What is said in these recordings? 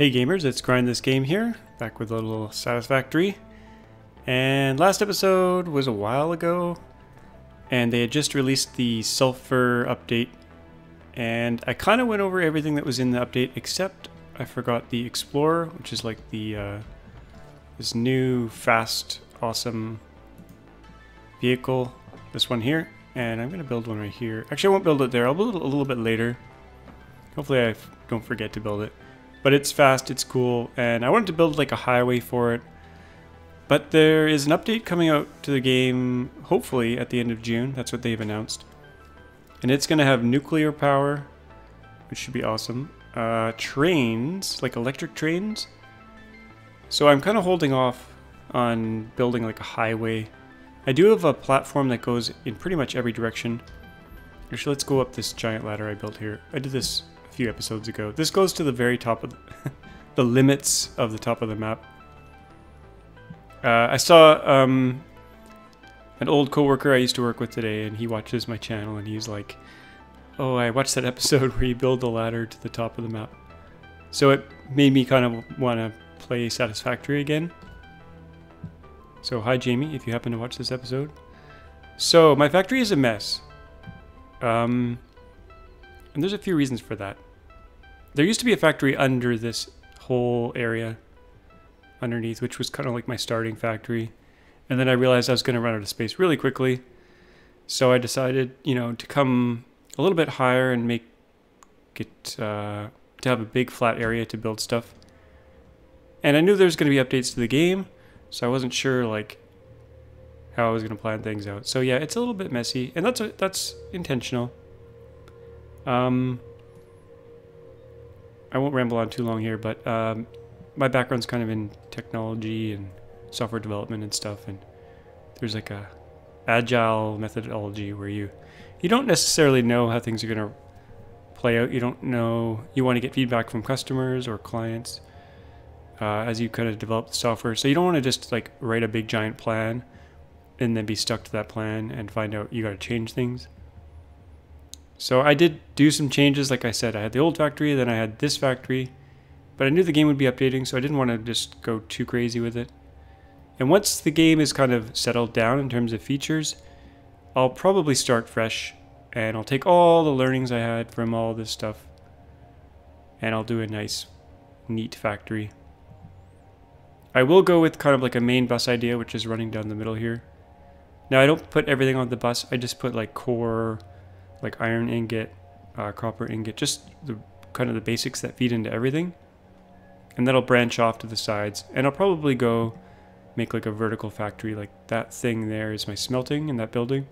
Hey gamers, it's Grind This Game here, back with a little Satisfactory. And last episode was a while ago, and they had just released the Sulfur update, and I kind of went over everything that was in the update, except I forgot the Explorer, which is like the uh, this new, fast, awesome vehicle, this one here, and I'm going to build one right here. Actually, I won't build it there, I'll build it a little bit later. Hopefully I don't forget to build it. But it's fast, it's cool, and I wanted to build like a highway for it. But there is an update coming out to the game, hopefully at the end of June. That's what they've announced. And it's going to have nuclear power, which should be awesome. Uh, trains, like electric trains. So I'm kind of holding off on building like a highway. I do have a platform that goes in pretty much every direction. Actually, let's go up this giant ladder I built here. I did this few episodes ago. This goes to the very top of the, the limits of the top of the map. Uh, I saw um, an old coworker I used to work with today, and he watches my channel, and he's like, "Oh, I watched that episode where you build the ladder to the top of the map." So it made me kind of want to play Satisfactory again. So hi, Jamie, if you happen to watch this episode. So my factory is a mess. Um, and there's a few reasons for that. There used to be a factory under this whole area underneath, which was kind of like my starting factory. And then I realized I was going to run out of space really quickly. So I decided, you know, to come a little bit higher and make it, uh, to have a big flat area to build stuff. And I knew there was going to be updates to the game, so I wasn't sure, like, how I was going to plan things out. So yeah, it's a little bit messy, and that's, a, that's intentional. Um, I won't ramble on too long here, but um, my background's kind of in technology and software development and stuff, and there's like a agile methodology where you you don't necessarily know how things are going to play out. You don't know. You want to get feedback from customers or clients uh, as you kind of develop the software. So you don't want to just like write a big giant plan and then be stuck to that plan and find out you got to change things. So I did do some changes. Like I said, I had the old factory, then I had this factory, but I knew the game would be updating, so I didn't want to just go too crazy with it. And once the game is kind of settled down in terms of features, I'll probably start fresh and I'll take all the learnings I had from all this stuff and I'll do a nice, neat factory. I will go with kind of like a main bus idea, which is running down the middle here. Now I don't put everything on the bus, I just put like core, like iron ingot, uh, copper ingot, just the kind of the basics that feed into everything and that'll branch off to the sides. And I'll probably go make like a vertical factory, like that thing there is my smelting in that building.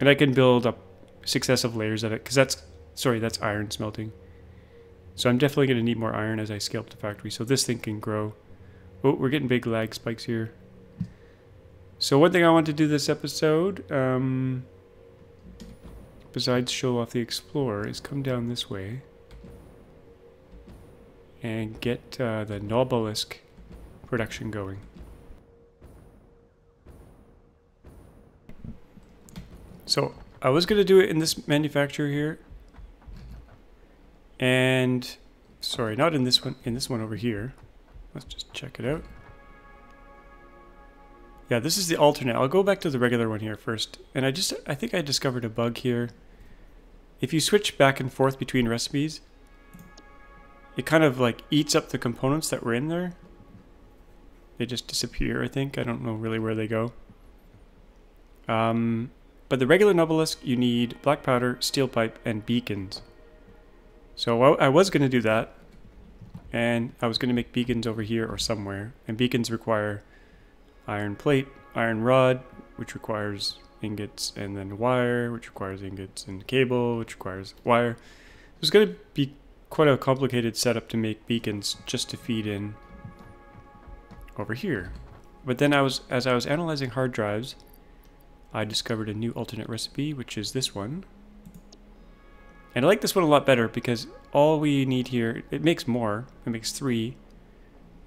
And I can build up successive layers of it, because that's, sorry, that's iron smelting. So I'm definitely going to need more iron as I scale up the factory, so this thing can grow. Oh, we're getting big lag spikes here. So one thing I want to do this episode, um, besides show off the Explorer, is come down this way and get uh, the Nobelisk production going. So I was going to do it in this manufacturer here. And sorry, not in this one, in this one over here. Let's just check it out. Yeah, this is the alternate. I'll go back to the regular one here first. And I just, I think I discovered a bug here. If you switch back and forth between recipes, it kind of like eats up the components that were in there. They just disappear, I think. I don't know really where they go. Um, but the regular Nobelisk, you need black powder, steel pipe, and beacons. So I was going to do that. And I was going to make beacons over here or somewhere. And beacons require iron plate, iron rod, which requires ingots, and then wire, which requires ingots, and cable, which requires wire. There's going to be quite a complicated setup to make beacons just to feed in over here. But then I was, as I was analyzing hard drives, I discovered a new alternate recipe, which is this one. And I like this one a lot better because all we need here, it makes more. It makes three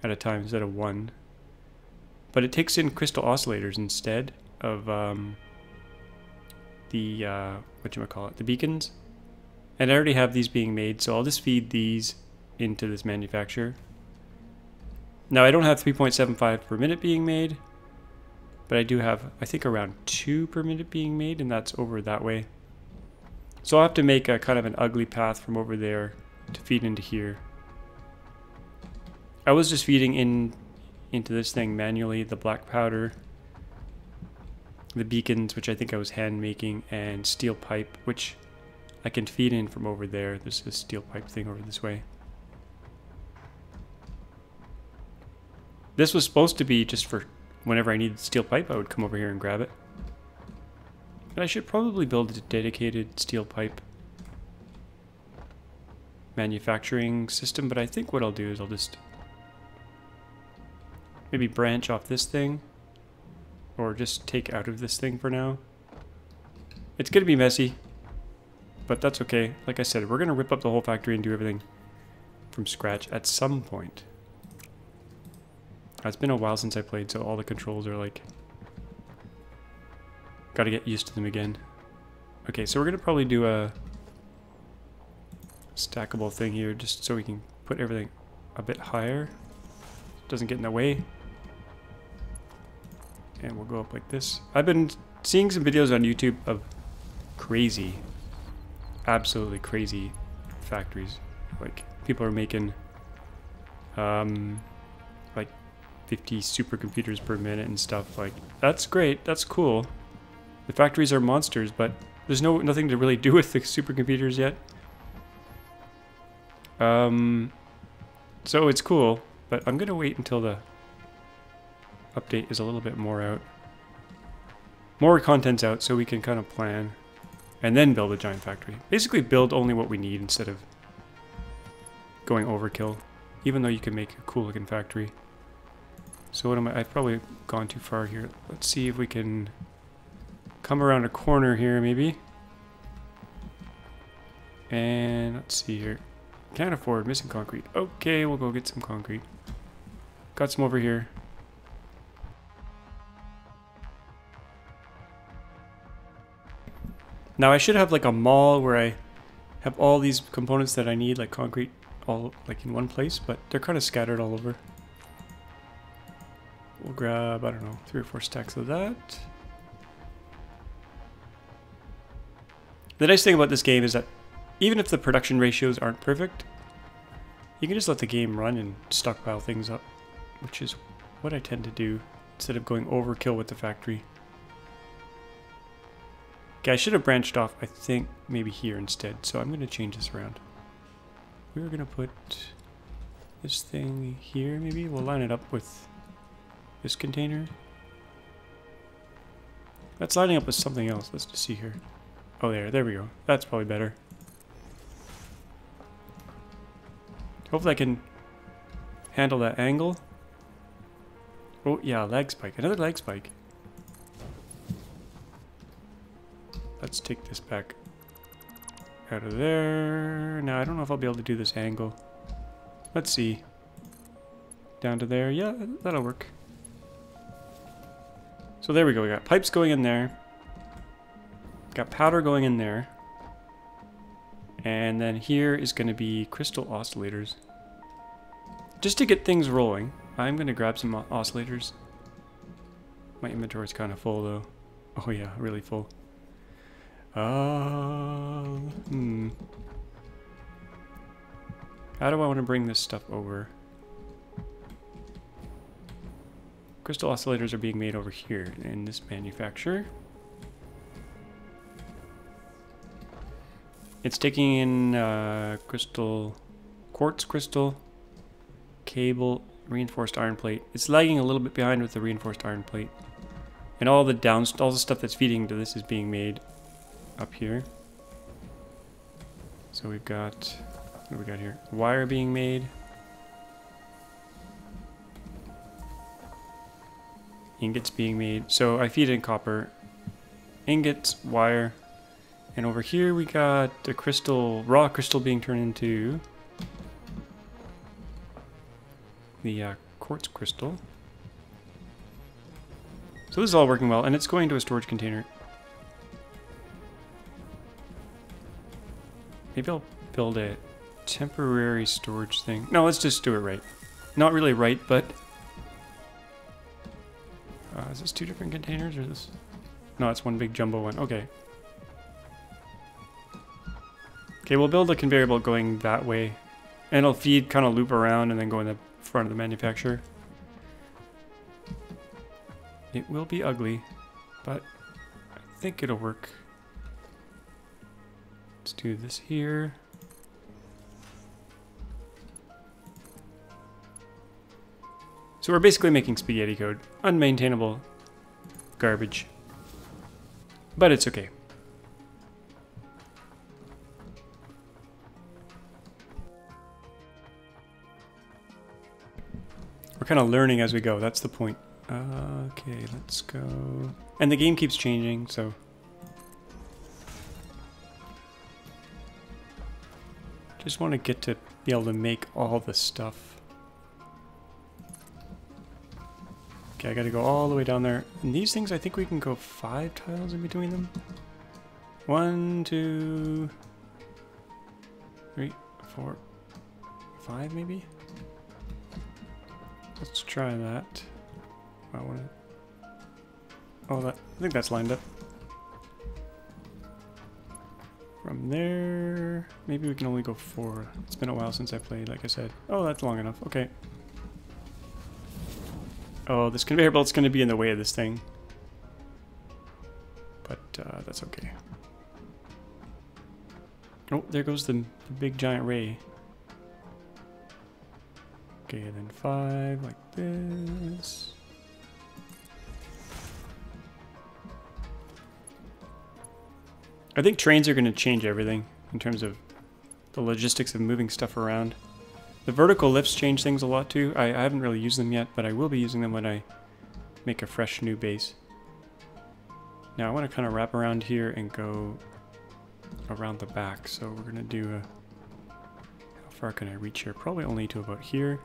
at a time instead of one. But it takes in crystal oscillators instead of um, the, uh, it, the beacons. And I already have these being made, so I'll just feed these into this manufacturer. Now I don't have 3.75 per minute being made, but I do have, I think around two per minute being made and that's over that way. So I'll have to make a kind of an ugly path from over there to feed into here. I was just feeding in into this thing manually, the black powder, the beacons, which I think I was hand making, and steel pipe, which I can feed in from over there. There's this steel pipe thing over this way. This was supposed to be just for whenever I needed steel pipe, I would come over here and grab it. And I should probably build a dedicated steel pipe manufacturing system, but I think what I'll do is I'll just maybe branch off this thing or just take out of this thing for now. It's going to be messy, but that's okay. Like I said, we're going to rip up the whole factory and do everything from scratch at some point. It's been a while since I played, so all the controls are like Got to get used to them again. Okay, so we're going to probably do a stackable thing here just so we can put everything a bit higher. Doesn't get in the way. And we'll go up like this. I've been seeing some videos on YouTube of crazy, absolutely crazy factories. Like, people are making, um, like 50 supercomputers per minute and stuff. Like, that's great. That's cool. The factories are monsters, but there's no nothing to really do with the supercomputers yet. Um, so it's cool, but I'm gonna wait until the update is a little bit more out. More content's out so we can kind of plan and then build a giant factory. Basically build only what we need instead of going overkill, even though you can make a cool looking factory. So what am I, I've probably gone too far here. Let's see if we can come around a corner here, maybe. And let's see here. Can't afford missing concrete. Okay, we'll go get some concrete. Got some over here. Now I should have like a mall where I have all these components that I need, like concrete, all like in one place, but they're kind of scattered all over. We'll grab, I don't know, three or four stacks of that. The nice thing about this game is that even if the production ratios aren't perfect, you can just let the game run and stockpile things up, which is what I tend to do instead of going overkill with the factory. Okay, I should have branched off, I think, maybe here instead, so I'm going to change this around. We are going to put this thing here, maybe? We'll line it up with this container. That's lining up with something else. Let's just see here. Oh, there. There we go. That's probably better. Hopefully I can handle that angle. Oh, yeah, lag spike. Another lag spike. Let's take this back out of there. Now, I don't know if I'll be able to do this angle. Let's see. Down to there. Yeah, that'll work. So there we go. We got pipes going in there. Got powder going in there. And then here is going to be crystal oscillators. Just to get things rolling, I'm going to grab some oscillators. My inventory is kind of full though. Oh yeah, really full. Uh, hmm. How do I want to bring this stuff over? Crystal oscillators are being made over here in this manufacturer. It's taking in uh, crystal, quartz crystal, cable, reinforced iron plate. It's lagging a little bit behind with the reinforced iron plate. And all the down, all the stuff that's feeding to this is being made up here. So we've got, what we got here? Wire being made. Ingots being made. So I feed in copper. Ingots, wire, and over here we got a crystal, raw crystal being turned into the uh, quartz crystal. So this is all working well, and it's going to a storage container. Maybe I'll build a temporary storage thing. No, let's just do it right. Not really right, but... Uh, is this two different containers or this? No, it's one big jumbo one. Okay. Okay, we'll build a conveyor belt going that way. And it'll feed, kind of loop around, and then go in the front of the manufacturer. It will be ugly, but I think it'll work. Do this here. So we're basically making spaghetti code. Unmaintainable garbage. But it's okay. We're kind of learning as we go. That's the point. Uh, okay, let's go. And the game keeps changing, so... Just want to get to be able to make all the stuff. Okay, I gotta go all the way down there. And these things, I think we can go five tiles in between them. One, two, three, four, five maybe? Let's try that. I wanna... Oh, that, I think that's lined up. From there, maybe we can only go four. It's been a while since I played, like I said. Oh, that's long enough. Okay. Oh, this conveyor belt's going to be in the way of this thing. But uh, that's okay. Oh, there goes the, the big giant ray. Okay, and then five like this. I think trains are going to change everything in terms of the logistics of moving stuff around. The vertical lifts change things a lot too. I, I haven't really used them yet, but I will be using them when I make a fresh new base. Now I want to kind of wrap around here and go around the back. So we're going to do a... How far can I reach here? Probably only to about here.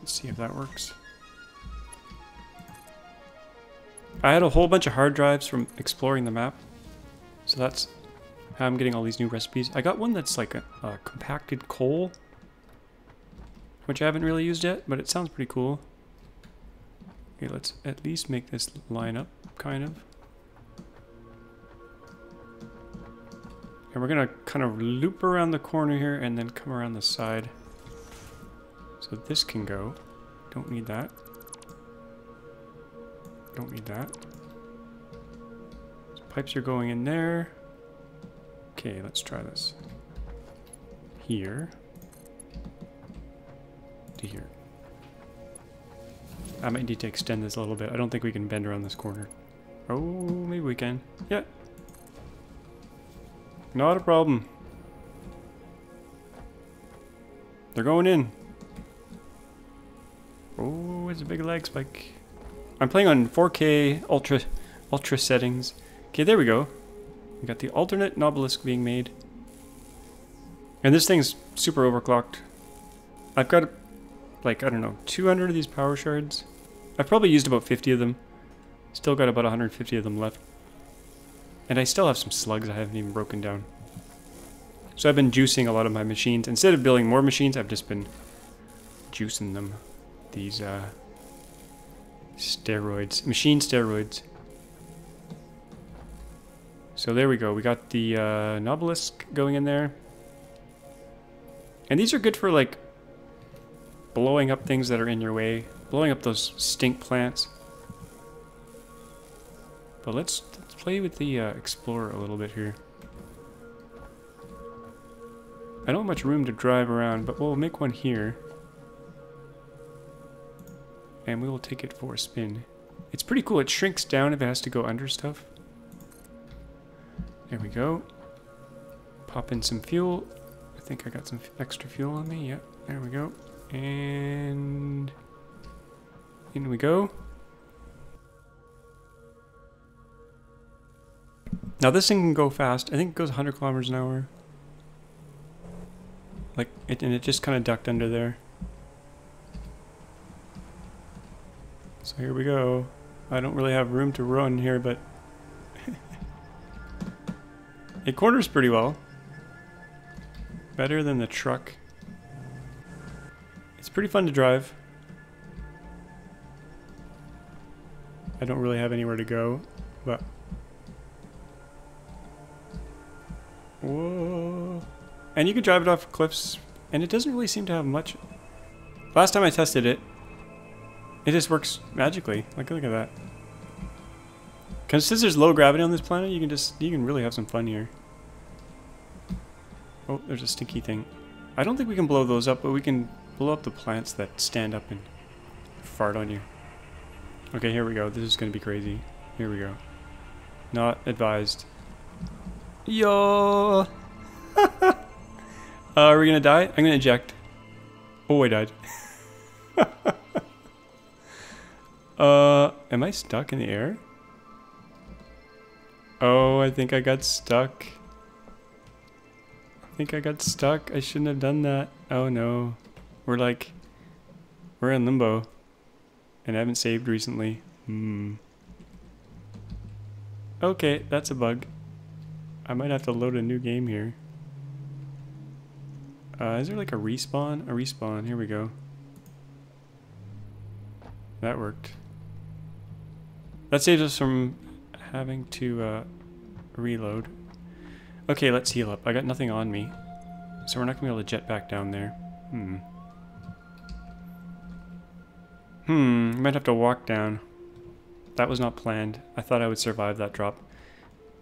Let's see if that works. I had a whole bunch of hard drives from exploring the map. So that's how I'm getting all these new recipes. I got one that's like a, a compacted coal. Which I haven't really used yet, but it sounds pretty cool. Okay, let's at least make this line up, kind of. And we're gonna kind of loop around the corner here and then come around the side. So this can go. Don't need that. Don't need that. So pipes are going in there. Okay, let's try this. Here. To here. I might need to extend this a little bit. I don't think we can bend around this corner. Oh, maybe we can. Yeah. Not a problem. They're going in. Oh, it's a big lag spike. I'm playing on 4K ultra ultra settings. Okay, there we go. We got the alternate Nobelisk being made. And this thing's super overclocked. I've got like, I don't know, 200 of these power shards. I've probably used about 50 of them. Still got about 150 of them left. And I still have some slugs I haven't even broken down. So I've been juicing a lot of my machines. Instead of building more machines, I've just been juicing them. These, uh, Steroids. Machine steroids. So there we go. We got the uh, going in there. And these are good for, like, blowing up things that are in your way. Blowing up those stink plants. But let's, let's play with the uh, Explorer a little bit here. I don't have much room to drive around, but we'll make one here and we will take it for a spin. It's pretty cool. It shrinks down if it has to go under stuff. There we go. Pop in some fuel. I think I got some extra fuel on me. Yep, there we go. And in we go. Now this thing can go fast. I think it goes 100 kilometers an hour. Like, it, and it just kind of ducked under there. So here we go. I don't really have room to run here, but... it corners pretty well. better than the truck. It's pretty fun to drive. I don't really have anywhere to go, but... Whoa. And you can drive it off cliffs, and it doesn't really seem to have much... Last time I tested it, it just works magically. Like, look at that. Because since there's low gravity on this planet, you can just, you can really have some fun here. Oh, there's a stinky thing. I don't think we can blow those up, but we can blow up the plants that stand up and fart on you. Okay, here we go. This is going to be crazy. Here we go. Not advised. Yo! uh, are we going to die? I'm going to eject. Oh, I died. uh, am I stuck in the air? Oh, I think I got stuck. I think I got stuck. I shouldn't have done that. Oh no. We're like, we're in limbo. And I haven't saved recently. Hmm. Okay, that's a bug. I might have to load a new game here. Uh, is there like a respawn? A respawn, here we go. That worked. That saves us from having to uh, reload. Okay, let's heal up. I got nothing on me. So we're not going to be able to jet back down there. Hmm. Hmm, might have to walk down. That was not planned. I thought I would survive that drop.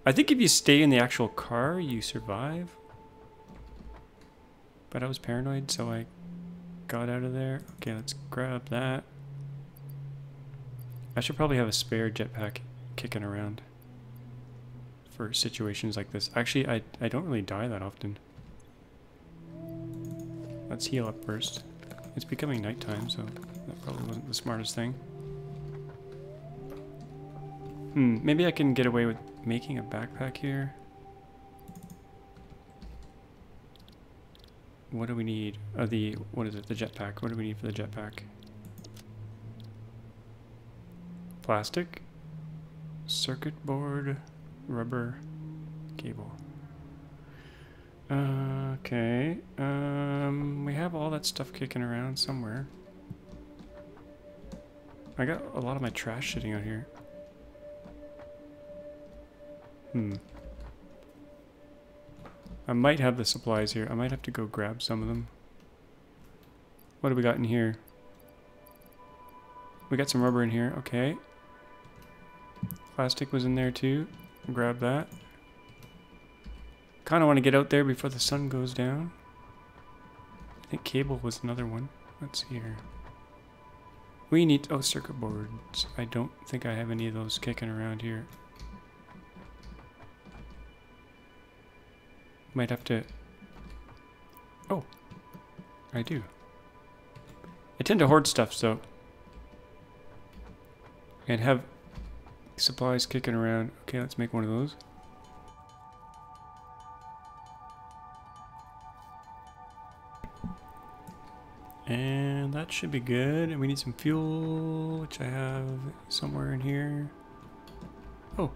I think if you stay in the actual car, you survive. But I was paranoid, so I got out of there. Okay, let's grab that. I should probably have a spare jetpack kicking around for situations like this. Actually, I, I don't really die that often. Let's heal up first. It's becoming nighttime, so that probably wasn't the smartest thing. Hmm, maybe I can get away with making a backpack here. What do we need? Uh, the, what is it, the jetpack. What do we need for the jetpack? Plastic, circuit board, rubber, cable. Okay, um, we have all that stuff kicking around somewhere. I got a lot of my trash sitting out here. Hmm. I might have the supplies here. I might have to go grab some of them. What do we got in here? We got some rubber in here. Okay. Plastic was in there too. Grab that. Kind of want to get out there before the sun goes down. I think cable was another one. Let's see here. We need, oh, circuit boards. I don't think I have any of those kicking around here. Might have to... Oh, I do. I tend to hoard stuff, so... And have supplies kicking around. Okay, let's make one of those. And that should be good. And we need some fuel, which I have somewhere in here. Oh.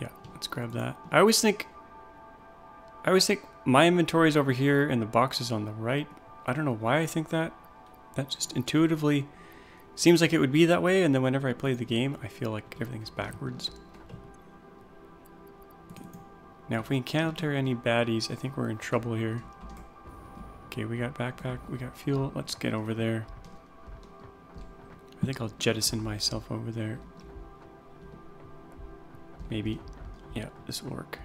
Yeah, let's grab that. I always think I always think my inventory is over here and the box is on the right. I don't know why I think that. That just intuitively seems like it would be that way, and then whenever I play the game, I feel like everything's backwards. Now, if we encounter any baddies, I think we're in trouble here. Okay, we got backpack, we got fuel. Let's get over there. I think I'll jettison myself over there. Maybe. Yeah, this will work.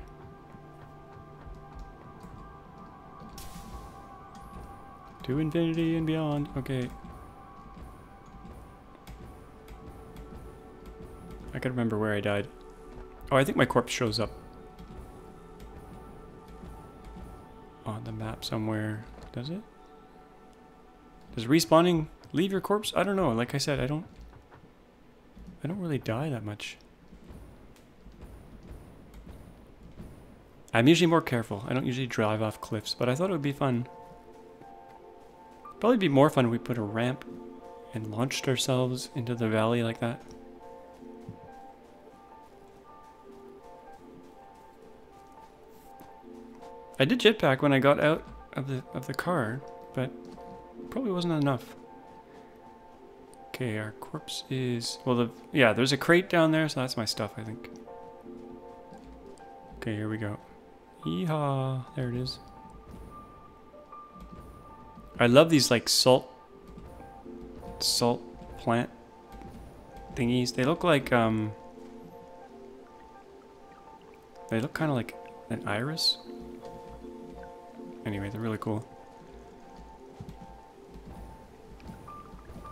To infinity and beyond. Okay. I gotta remember where I died. Oh, I think my corpse shows up. On the map somewhere. Does it? Does respawning leave your corpse? I don't know. Like I said, I don't... I don't really die that much. I'm usually more careful. I don't usually drive off cliffs, but I thought it would be fun. Probably be more fun if we put a ramp and launched ourselves into the valley like that. I did jetpack when I got out of the of the car, but probably wasn't enough. Okay, our corpse is well. The yeah, there's a crate down there, so that's my stuff, I think. Okay, here we go. Yeehaw! There it is. I love these like salt salt plant thingies. They look like um they look kind of like an iris. Anyway, they're really cool.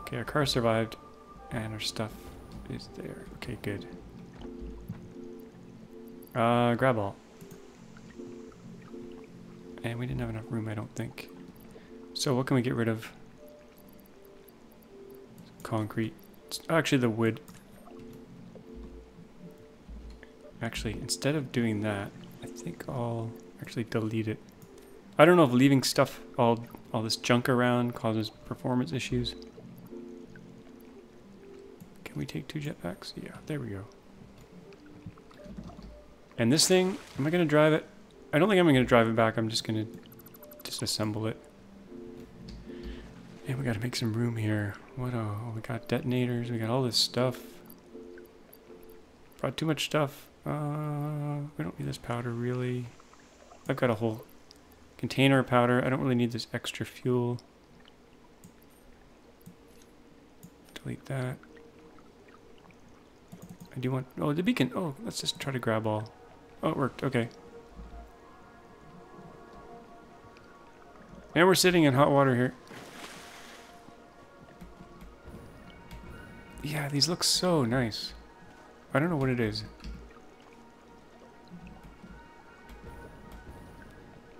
Okay, our car survived and our stuff is there. Okay, good. Uh, grab all. And we didn't have enough room, I don't think. So what can we get rid of? Concrete. Actually, the wood. Actually, instead of doing that, I think I'll actually delete it. I don't know if leaving stuff, all, all this junk around causes performance issues. Can we take two jetpacks? Yeah, there we go. And this thing, am I going to drive it? I don't think I'm going to drive it back. I'm just going to disassemble it. And we got to make some room here. What? Oh, we got detonators. We got all this stuff. Brought too much stuff. Uh, we don't need this powder really. I've got a whole container powder. I don't really need this extra fuel. Delete that. I do want... Oh, the beacon. Oh, let's just try to grab all. Oh, it worked. Okay. And we're sitting in hot water here. Yeah, these look so nice. I don't know what it is.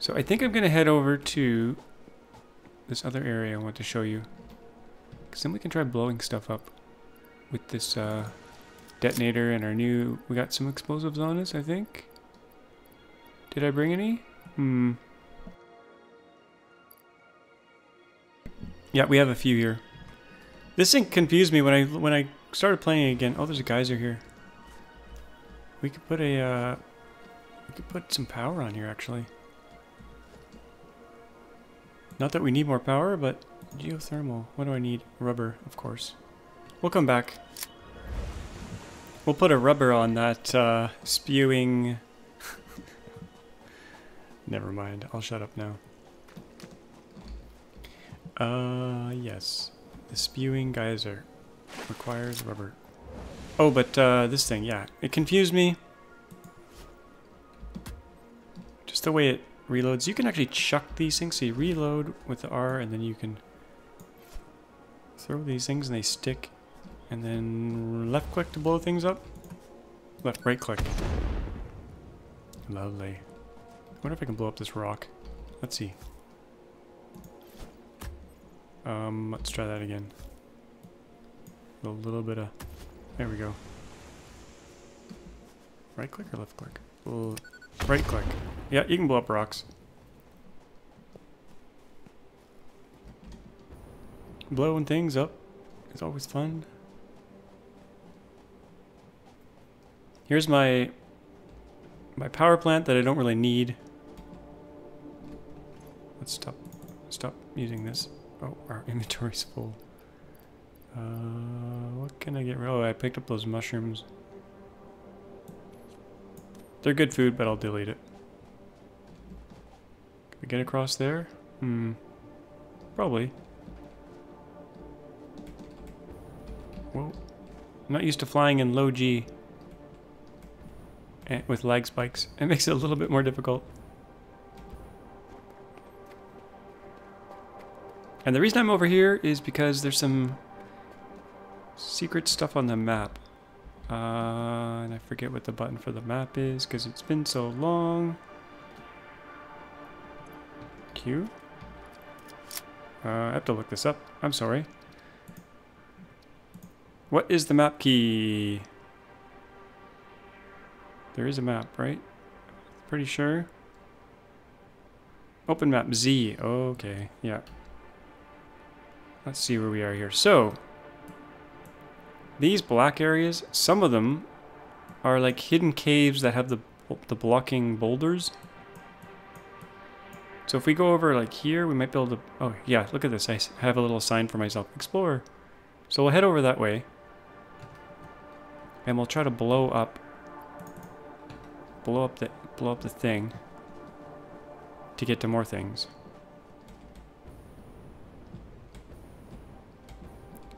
So I think I'm going to head over to this other area I want to show you. Because then we can try blowing stuff up with this uh, detonator and our new... We got some explosives on us, I think. Did I bring any? Hmm. Yeah, we have a few here. This thing confused me when I when I started playing again. Oh, there's a geyser here. We could put a uh, we could put some power on here actually. Not that we need more power, but geothermal. What do I need? Rubber, of course. We'll come back. We'll put a rubber on that uh, spewing. Never mind. I'll shut up now. Uh, yes. The spewing geyser requires rubber. Oh, but uh, this thing, yeah. It confused me. Just the way it reloads. You can actually chuck these things. So you reload with the R and then you can throw these things and they stick. And then left click to blow things up. Left, right click. Lovely. I wonder if I can blow up this rock. Let's see. Um, let's try that again. A little bit of... There we go. Right click or left click? Right click. Yeah, you can blow up rocks. Blowing things up is always fun. Here's my my power plant that I don't really need. Let's stop stop using this. Oh, our inventory's full. Uh, what can I get Oh, I picked up those mushrooms. They're good food, but I'll delete it. Can we get across there? Hmm. Probably. Whoa. I'm not used to flying in low G and with lag spikes. It makes it a little bit more difficult. And the reason I'm over here is because there's some secret stuff on the map. Uh, and I forget what the button for the map is because it's been so long. Q? Uh, I have to look this up. I'm sorry. What is the map key? There is a map, right? Pretty sure. Open map Z. Okay, yeah. Let's see where we are here. So, these black areas, some of them are like hidden caves that have the, the blocking boulders. So if we go over like here, we might be able to... Oh, yeah, look at this. I have a little sign for myself. Explore. So we'll head over that way. And we'll try to blow up... Blow up the, blow up the thing. To get to more things.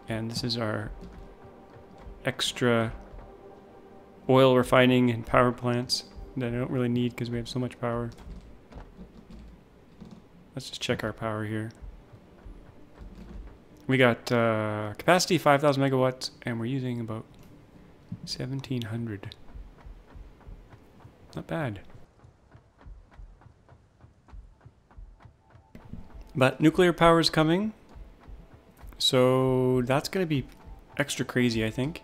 And this is our extra oil refining and power plants that I don't really need because we have so much power. Let's just check our power here. We got uh, capacity 5,000 megawatts, and we're using about 1,700. Not bad. But nuclear power is coming, so that's going to be extra crazy, I think.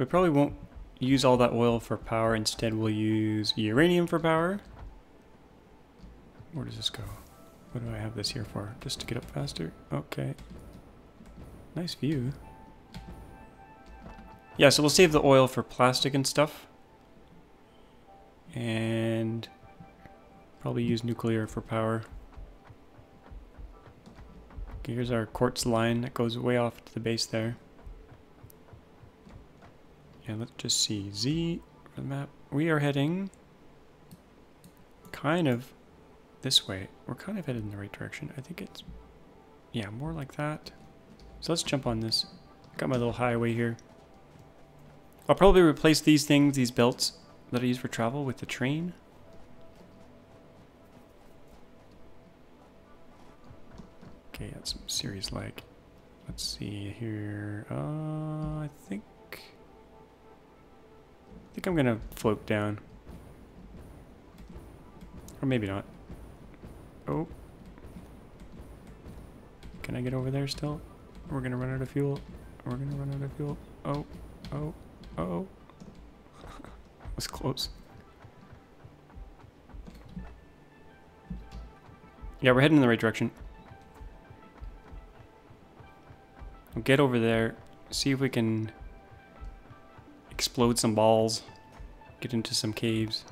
We probably won't use all that oil for power. Instead, we'll use uranium for power. Where does this go? What do I have this here for? Just to get up faster? Okay. Nice view. Yeah, so we'll save the oil for plastic and stuff. And probably use nuclear for power. Okay, here's our quartz line that goes way off to the base there. Yeah, let's just see. Z for the map. We are heading kind of this way. We're kind of headed in the right direction. I think it's, yeah, more like that. So let's jump on this. Got my little highway here. I'll probably replace these things, these belts that I use for travel with the train. Okay, that's some serious lag. Let's see here. Uh, I think, I think I'm gonna float down. Or maybe not. Oh. Can I get over there still? We're gonna run out of fuel. We're gonna run out of fuel. Oh, oh, oh. that was close. Yeah, we're heading in the right direction. We'll get over there, see if we can explode some balls, get into some caves.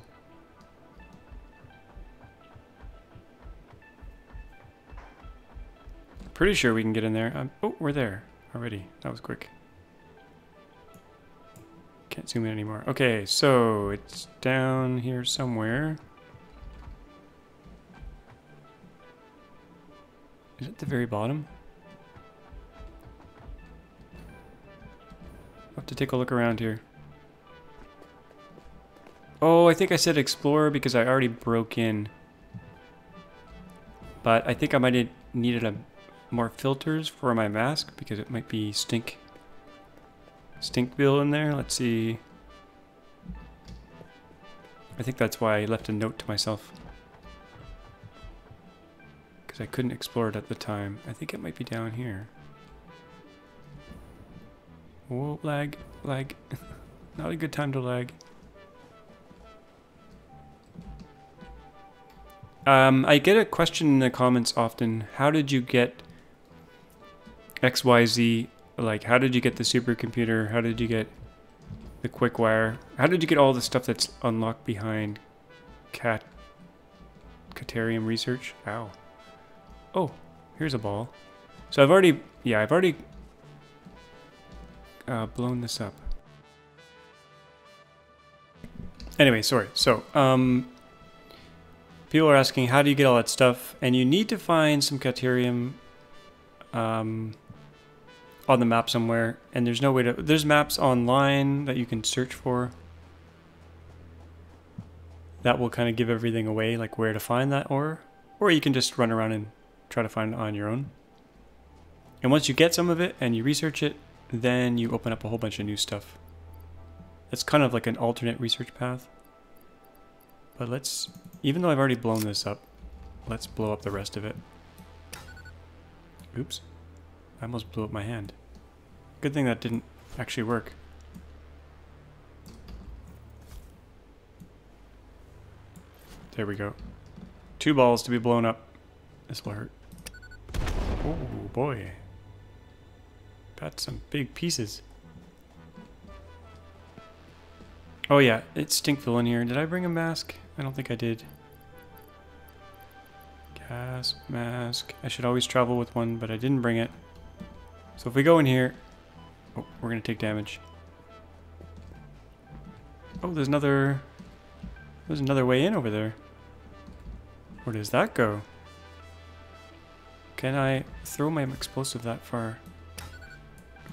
Pretty sure we can get in there. Um, oh, we're there already. That was quick. Can't zoom in anymore. Okay, so it's down here somewhere. Is it the very bottom? I'll have to take a look around here. Oh, I think I said explorer because I already broke in. But I think I might have needed a more filters for my mask because it might be stink stink bill in there. Let's see. I think that's why I left a note to myself. Because I couldn't explore it at the time. I think it might be down here. Whoa, lag, lag. Not a good time to lag. Um, I get a question in the comments often. How did you get XYZ, like how did you get the supercomputer? How did you get the quick wire? How did you get all the stuff that's unlocked behind cat Caterium research? Ow. Oh, here's a ball. So I've already, yeah, I've already uh, blown this up. Anyway, sorry. So, um, people are asking, how do you get all that stuff? And you need to find some Caterium um, on the map somewhere, and there's no way to... There's maps online that you can search for. That will kind of give everything away, like where to find that ore. Or you can just run around and try to find it on your own. And once you get some of it and you research it, then you open up a whole bunch of new stuff. It's kind of like an alternate research path. But let's, even though I've already blown this up, let's blow up the rest of it. Oops. I almost blew up my hand. Good thing that didn't actually work. There we go. Two balls to be blown up. This will hurt. Oh boy. Got some big pieces. Oh yeah, it's Stinkville in here. Did I bring a mask? I don't think I did. gas mask. I should always travel with one, but I didn't bring it. So if we go in here... Oh, we're going to take damage. Oh, there's another... There's another way in over there. Where does that go? Can I throw my explosive that far?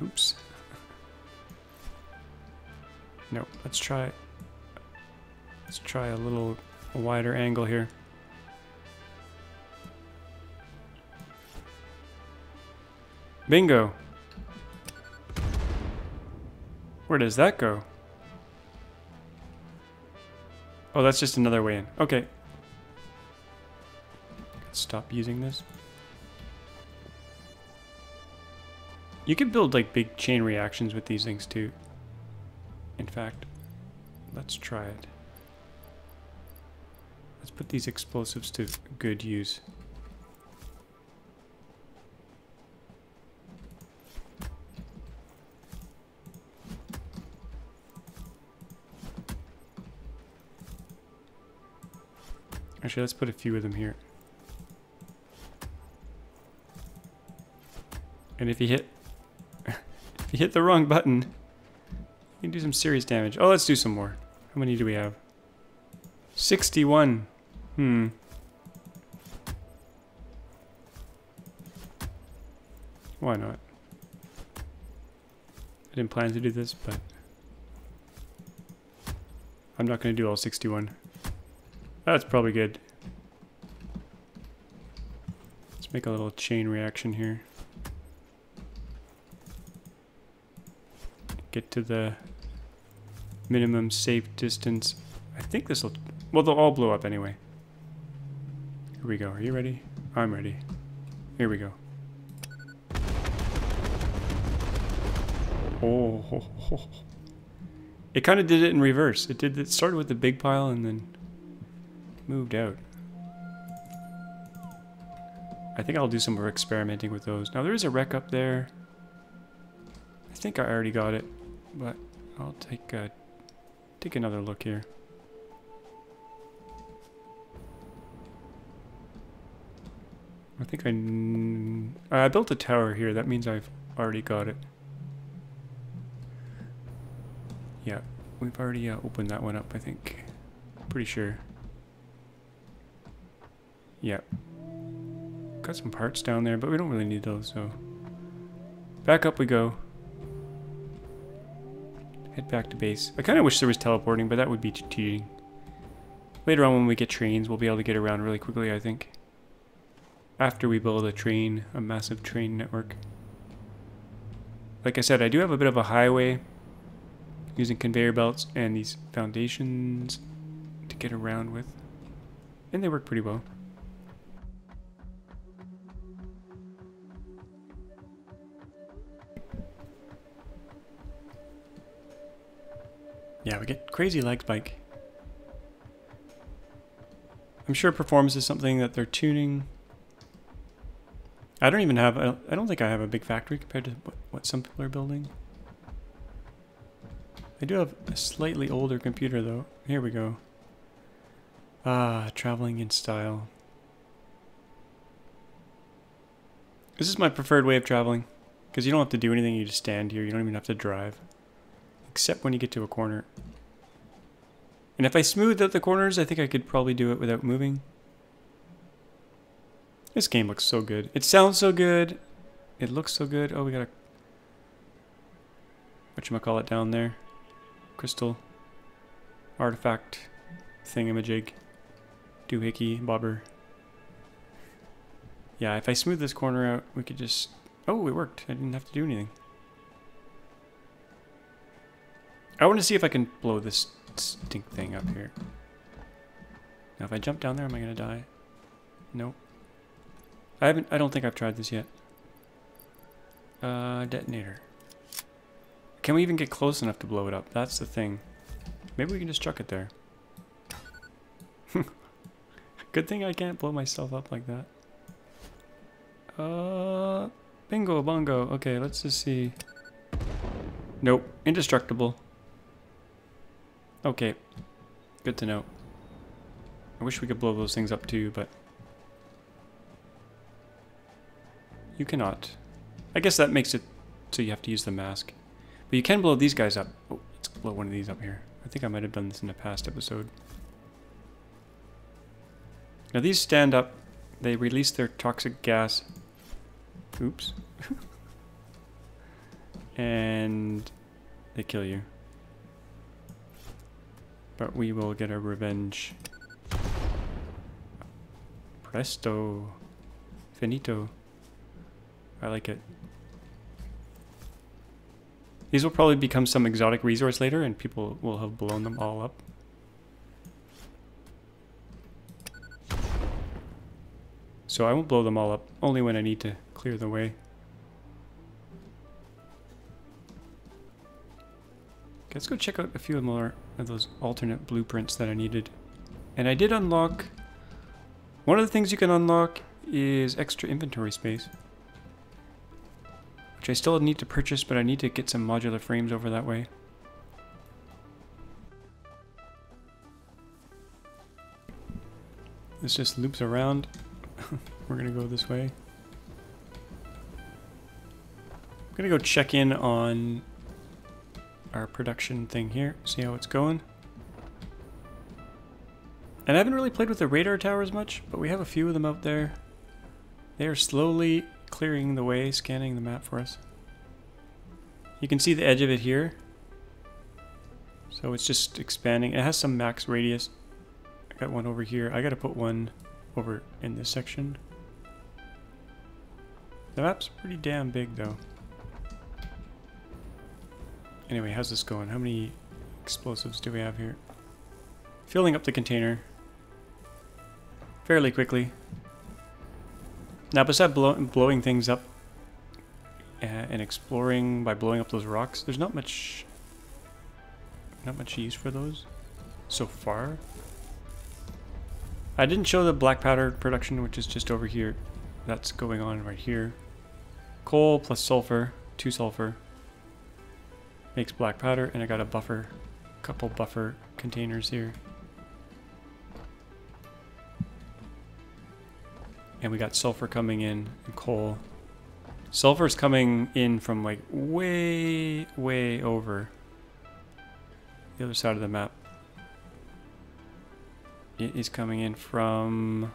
Oops. No, let's try... Let's try a little wider angle here. Bingo! Where does that go? Oh, that's just another way in. Okay. Stop using this. You could build like big chain reactions with these things too. In fact, let's try it. Let's put these explosives to good use. Actually, let's put a few of them here. And if you hit if you hit the wrong button, you can do some serious damage. Oh, let's do some more. How many do we have? 61. Hmm. Why not? I didn't plan to do this, but I'm not going to do all 61. That's probably good. Let's make a little chain reaction here. get to the minimum safe distance. I think this will... Well, they'll all blow up anyway. Here we go. Are you ready? I'm ready. Here we go. Oh. It kind of did it in reverse. It did. It started with the big pile and then moved out. I think I'll do some more experimenting with those. Now there is a wreck up there. I think I already got it but I'll take a, take another look here. I think I, I built a tower here. That means I've already got it. Yeah, we've already uh, opened that one up, I think. Pretty sure. Yeah. Got some parts down there, but we don't really need those, so... Back up we go. Head back to base. I kind of wish there was teleporting, but that would be cheating. Later on when we get trains, we'll be able to get around really quickly, I think. After we build a train, a massive train network. Like I said, I do have a bit of a highway using conveyor belts and these foundations to get around with. And they work pretty well. Yeah, we get crazy lag spike. I'm sure performance is something that they're tuning. I don't even have, I don't think I have a big factory compared to what, what some people are building. I do have a slightly older computer though. Here we go. Ah, traveling in style. This is my preferred way of traveling. Because you don't have to do anything, you just stand here. You don't even have to drive except when you get to a corner. And if I smoothed out the corners, I think I could probably do it without moving. This game looks so good. It sounds so good. It looks so good. Oh, we got a... Whatchamacallit down there. Crystal. Artifact. Thingamajig. Doohickey. Bobber. Yeah, if I smooth this corner out, we could just... Oh, it worked. I didn't have to do anything. I want to see if I can blow this stink thing up here. Now, if I jump down there, am I going to die? Nope. I haven't, I don't think I've tried this yet. Uh, detonator. Can we even get close enough to blow it up? That's the thing. Maybe we can just chuck it there. Good thing I can't blow myself up like that. Uh, bingo, bongo. Okay, let's just see. Nope, indestructible. Okay. Good to know. I wish we could blow those things up too, but... you cannot. I guess that makes it so you have to use the mask. But you can blow these guys up. Oh, let's blow one of these up here. I think I might have done this in a past episode. Now these stand up. They release their toxic gas. Oops. and they kill you. But we will get our revenge. Presto. Finito. I like it. These will probably become some exotic resource later and people will have blown them all up. So I won't blow them all up, only when I need to clear the way. Let's go check out a few more of those alternate blueprints that I needed. And I did unlock... One of the things you can unlock is extra inventory space. Which I still need to purchase, but I need to get some modular frames over that way. This just loops around. We're gonna go this way. I'm gonna go check in on our production thing here, see how it's going. And I haven't really played with the radar towers much, but we have a few of them out there. They are slowly clearing the way, scanning the map for us. You can see the edge of it here. So it's just expanding. It has some max radius. I got one over here. I gotta put one over in this section. The map's pretty damn big though. Anyway, how's this going? How many explosives do we have here? Filling up the container fairly quickly. Now, besides blow blowing things up uh, and exploring by blowing up those rocks, there's not much, not much use for those so far. I didn't show the black powder production, which is just over here. That's going on right here. Coal plus sulfur, two sulfur, makes black powder, and I got a buffer, couple buffer containers here. And we got sulfur coming in and coal. Sulfur's coming in from like way, way over the other side of the map. It is coming in from,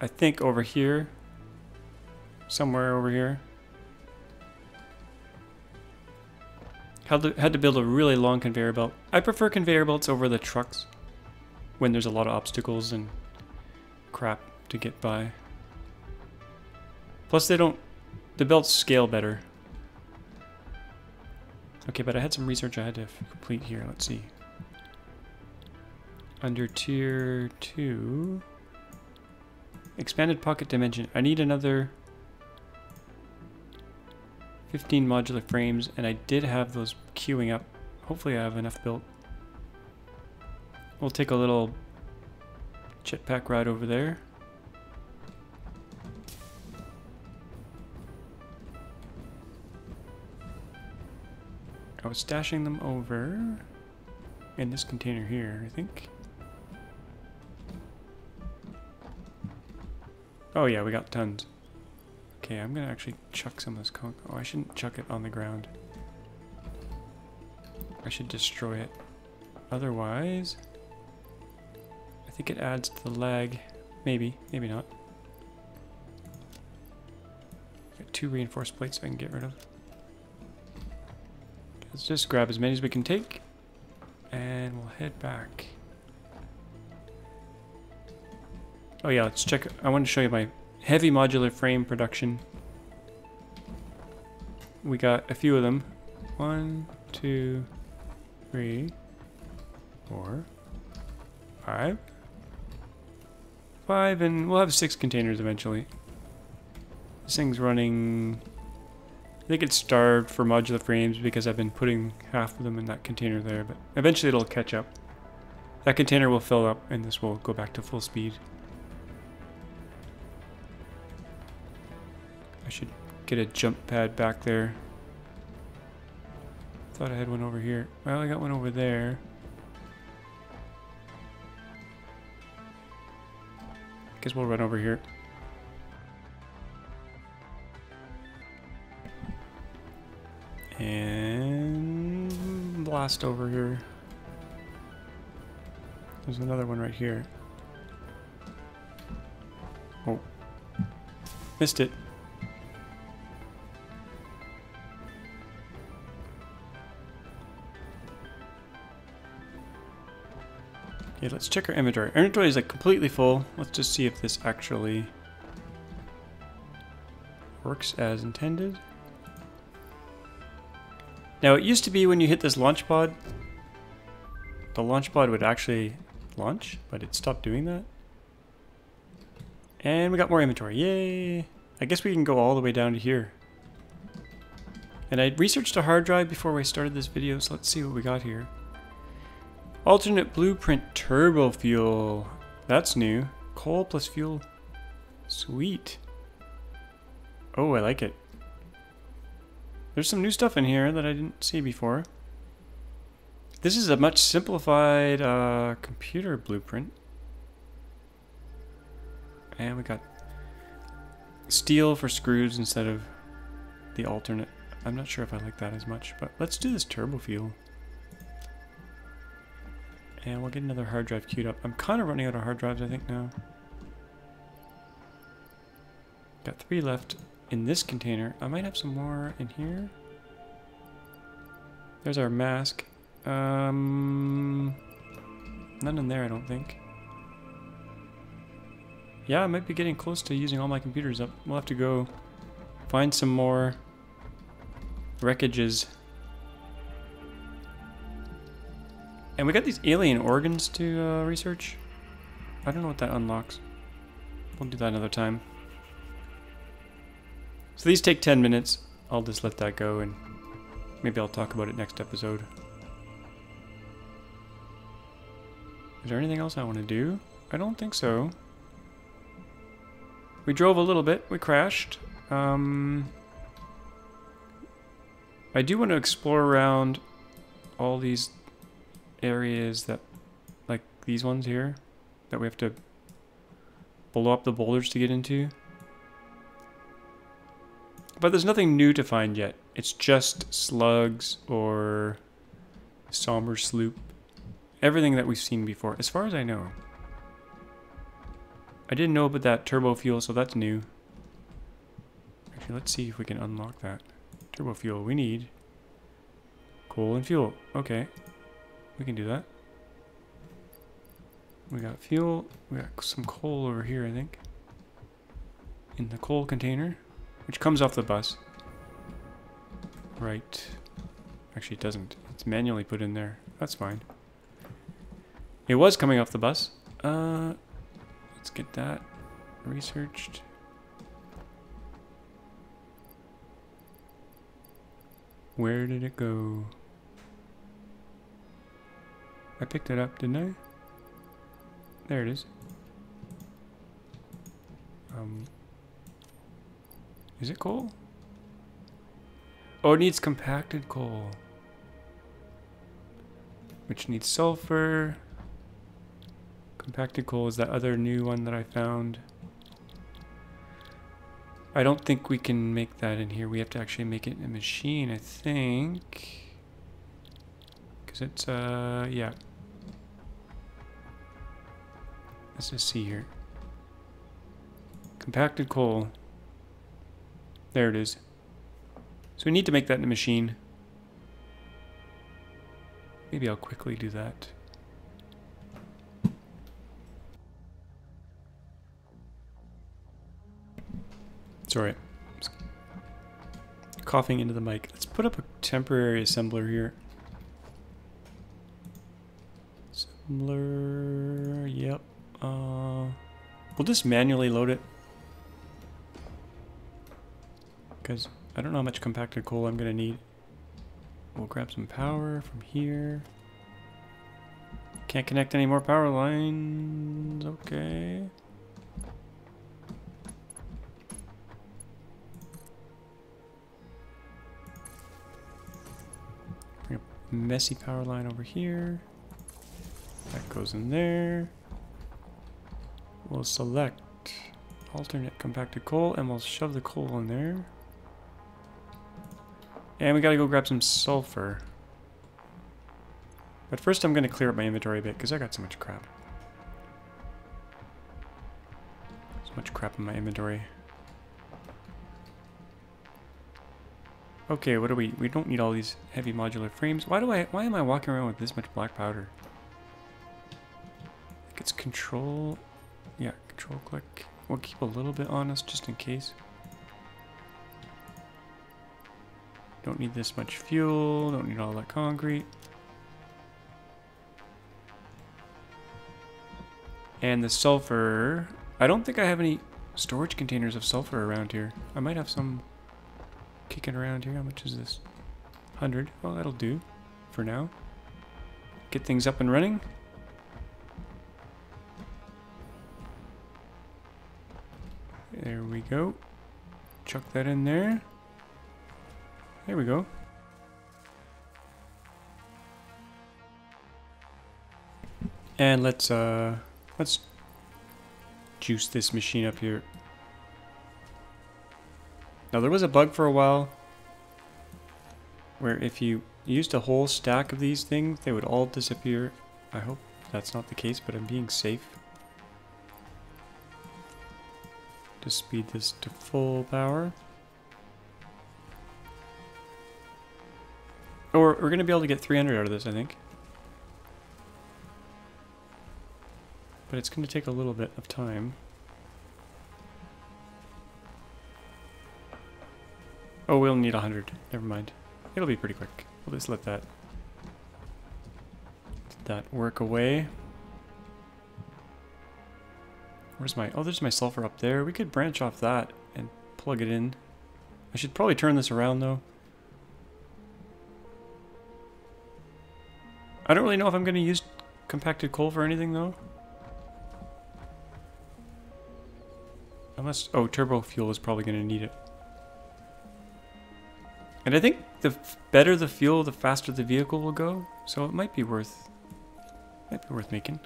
I think over here, somewhere over here. Had to, had to build a really long conveyor belt. I prefer conveyor belts over the trucks when there's a lot of obstacles and crap to get by. Plus they don't, the belts scale better. Okay, but I had some research I had to complete here. Let's see. Under tier 2, expanded pocket dimension. I need another 15 modular frames, and I did have those queuing up. Hopefully I have enough built. We'll take a little jetpack ride over there. I was stashing them over in this container here, I think. Oh yeah, we got tons. Okay, I'm gonna actually chuck some of this conch. Oh, I shouldn't chuck it on the ground. I should destroy it. Otherwise... Think it adds to the lag. Maybe, maybe not. Got two reinforced plates I can get rid of. Let's just grab as many as we can take. And we'll head back. Oh yeah, let's check. I want to show you my heavy modular frame production. We got a few of them. One, two, three, four, five, five, and we'll have six containers eventually. This thing's running... I think it's starved for modular frames because I've been putting half of them in that container there, but eventually it'll catch up. That container will fill up and this will go back to full speed. I should get a jump pad back there. Thought I had one over here. Well, I got one over there. guess we'll run over here. And blast over here. There's another one right here. Oh. Missed it. Okay, let's check our inventory. Our inventory is like completely full. Let's just see if this actually works as intended. Now it used to be when you hit this launch pod, the launch pod would actually launch, but it stopped doing that. And we got more inventory, yay! I guess we can go all the way down to here. And I researched a hard drive before we started this video, so let's see what we got here. Alternate blueprint turbo fuel. That's new. Coal plus fuel. Sweet. Oh, I like it. There's some new stuff in here that I didn't see before. This is a much simplified uh, computer blueprint. And we got steel for screws instead of the alternate. I'm not sure if I like that as much, but let's do this turbo fuel. And we'll get another hard drive queued up. I'm kind of running out of hard drives, I think, now. Got three left in this container. I might have some more in here. There's our mask. Um, none in there, I don't think. Yeah, I might be getting close to using all my computers up. We'll have to go find some more wreckages. And we got these alien organs to uh, research. I don't know what that unlocks. We'll do that another time. So these take 10 minutes. I'll just let that go and maybe I'll talk about it next episode. Is there anything else I want to do? I don't think so. We drove a little bit. We crashed. Um, I do want to explore around all these areas that, like these ones here, that we have to blow up the boulders to get into. But there's nothing new to find yet. It's just slugs or Somersloop. Everything that we've seen before, as far as I know. I didn't know about that turbo fuel, so that's new. Actually, let's see if we can unlock that. Turbo fuel, we need coal and fuel. Okay, we can do that. We got fuel, we got some coal over here, I think. In the coal container. Which comes off the bus. Right. Actually, it doesn't. It's manually put in there. That's fine. It was coming off the bus. Uh, let's get that researched. Where did it go? I picked it up, didn't I? There it is. Um, is it coal? Oh, it needs compacted coal. Which needs sulfur. Compacted coal is that other new one that I found. I don't think we can make that in here. We have to actually make it in a machine, I think. Because it's, uh, yeah. Let's just see here. Compacted coal. There it is. So we need to make that in the machine. Maybe I'll quickly do that. Sorry. Coughing into the mic. Let's put up a temporary assembler here. Assembler, yep. Uh, we'll just manually load it because I don't know how much compacted coal I'm going to need. We'll grab some power from here. Can't connect any more power lines. Okay. Bring a messy power line over here. That goes in there. We'll select alternate compacted coal and we'll shove the coal in there. And we gotta go grab some sulfur. But first I'm gonna clear up my inventory a bit, because I got so much crap. So much crap in my inventory. Okay, what do we... We don't need all these heavy modular frames. Why do I... Why am I walking around with this much black powder? I think it's control... Yeah, control click. We'll keep a little bit on us just in case. Don't need this much fuel. Don't need all that concrete. And the sulfur... I don't think I have any storage containers of sulfur around here. I might have some kicking around here. How much is this? 100. Well, that'll do for now. Get things up and running. We go. Chuck that in there. There we go. And let's uh let's juice this machine up here. Now there was a bug for a while where if you used a whole stack of these things, they would all disappear. I hope that's not the case, but I'm being safe. To speed this to full power. Oh, we're, we're going to be able to get 300 out of this, I think. But it's going to take a little bit of time. Oh, we'll need 100. Never mind. It'll be pretty quick. We'll just let that, let that work away. Where's my... Oh, there's my sulfur up there. We could branch off that and plug it in. I should probably turn this around, though. I don't really know if I'm going to use compacted coal for anything, though. Unless... Oh, turbo fuel is probably going to need it. And I think the better the fuel, the faster the vehicle will go. So it might be worth, might be worth making.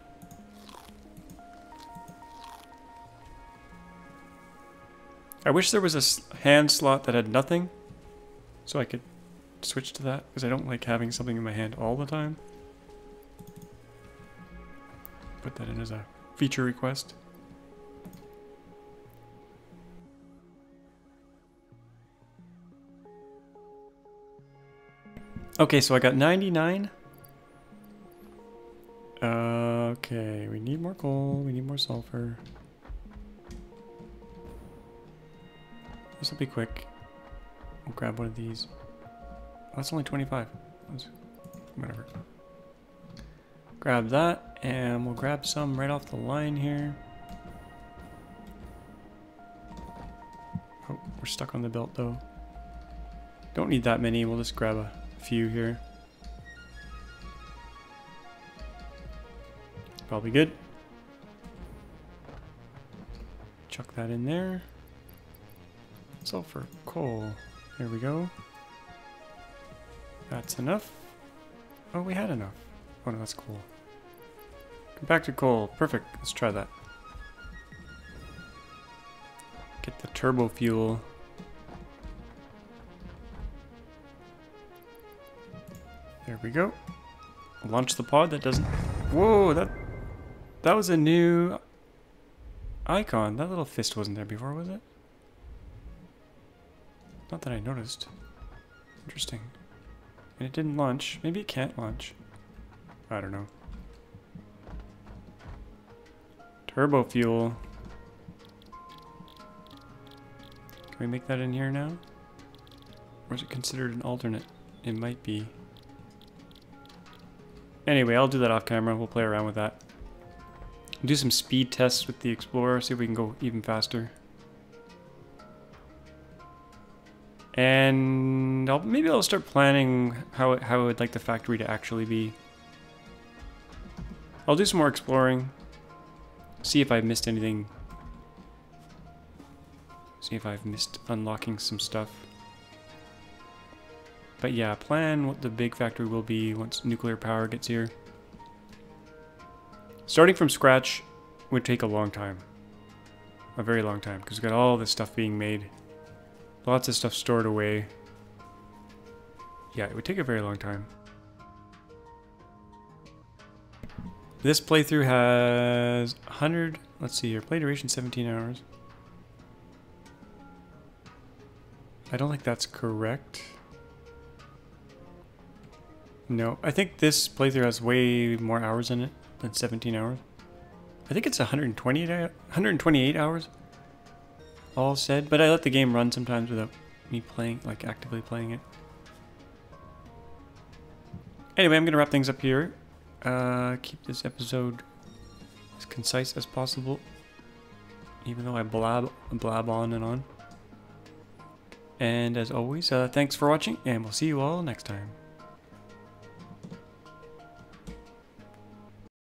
I wish there was a hand slot that had nothing, so I could switch to that, because I don't like having something in my hand all the time. Put that in as a feature request. Okay, so I got 99. Uh, okay, we need more coal, we need more sulfur. This will be quick. We'll grab one of these. Oh, that's only 25. That's, whatever. Grab that, and we'll grab some right off the line here. Oh, we're stuck on the belt though. Don't need that many, we'll just grab a few here. Probably good. Chuck that in there. Sulfur, coal. There we go. That's enough. Oh, we had enough. Oh no, that's coal. Compacted coal. Perfect. Let's try that. Get the turbo fuel. There we go. Launch the pod. That doesn't... Whoa, that... That was a new icon. That little fist wasn't there before, was it? Not that I noticed. Interesting. And it didn't launch. Maybe it can't launch. I don't know. Turbo fuel. Can we make that in here now? Or is it considered an alternate? It might be. Anyway, I'll do that off camera. We'll play around with that. Do some speed tests with the Explorer, see if we can go even faster. And I'll, maybe I'll start planning how, how I would like the factory to actually be. I'll do some more exploring. See if I've missed anything. See if I've missed unlocking some stuff. But yeah, plan what the big factory will be once nuclear power gets here. Starting from scratch would take a long time. A very long time, because we've got all this stuff being made. Lots of stuff stored away. yeah, it would take a very long time. This playthrough has 100, let's see here, play duration 17 hours. I don't think that's correct. No, I think this playthrough has way more hours in it than 17 hours. I think it's 120, 128 hours all said, but I let the game run sometimes without me playing, like actively playing it. Anyway, I'm going to wrap things up here. Uh, keep this episode as concise as possible, even though I blab, blab on and on. And as always, uh, thanks for watching, and we'll see you all next time.